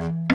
you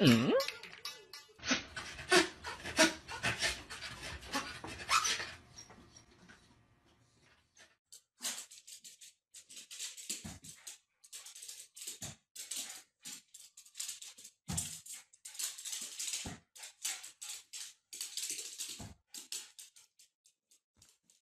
Mm-hmm.